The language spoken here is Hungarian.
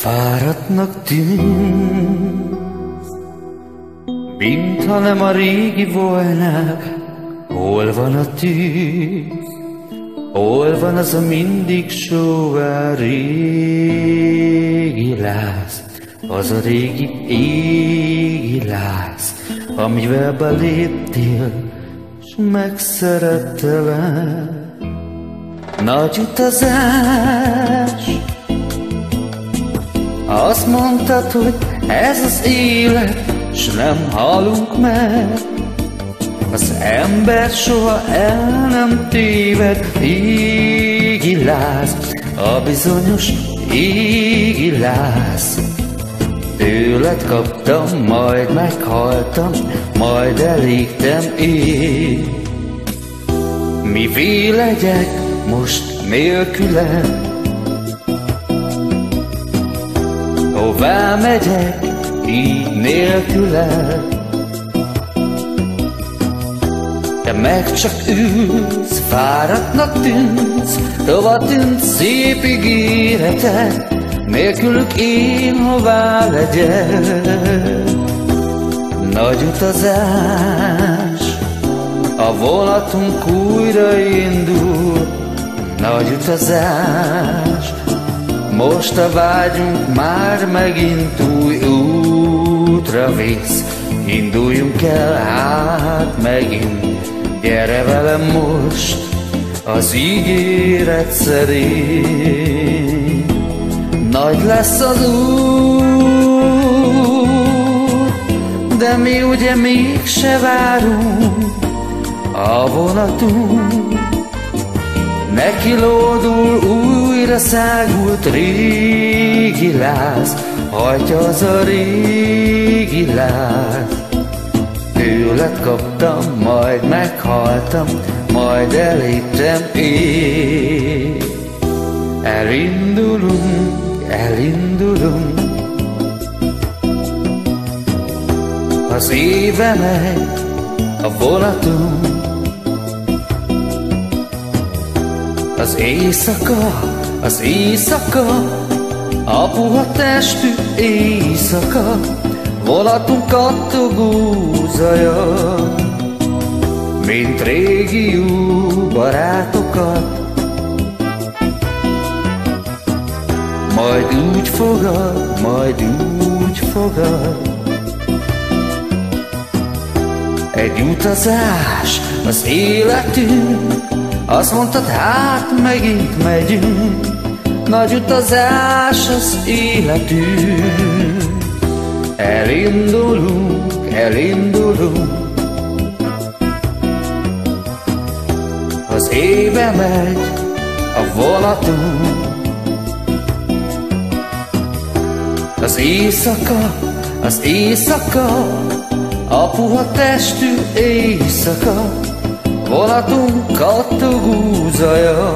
Fáradtnak tűnsz, mintha nem a régi volna, hol van a tűz, hol van az a mindig sóvá régi láz, az a régi égi láz, amivel beléptél, s megszerettelek. Nagy utazás, azt mondtad, hogy ez az élet, s nem halunk meg. Az ember soha el nem téved, égi láz, a bizonyos égi láz. Tőled kaptam, majd meghaltam, majd elégtem én. Mi legyek most nélküled? Hová megyek így nélküled? Te meg csak ülsz, fáradtnak tűnsz, tova tűnt szép ígéretek, nélkülük én hová legyek. Nagy utazás, a vonatunk újra indul, nagy utazás, most a vágyunk már megint új útra visz, induljunk el hát megint, gyere velem most az ígéret szerint. Nagy lesz az út, de mi ugye mégse várunk a vonatunk. Neki lódul újra szágult régi láz, hajtja az a régi láz. Tőled kaptam, majd meghaltam, majd eléptem én. Elindulunk, elindulunk, az éve megy, a vonatunk, Az éjszaka, az éjszaka, a puha testű éjszaka, Volatunk kattogó zaja, mint régi jó barátokat. Majd úgy fogad, majd úgy fogad, egy utazás az életünk, azt mondtad, hát megint megyünk, nagy utazás az életünk. Elindulunk, elindulunk, az éve megy a vonatunk. Az éjszaka, az éjszaka, a puha testű éjszaka, vonatunk kattogó zaja.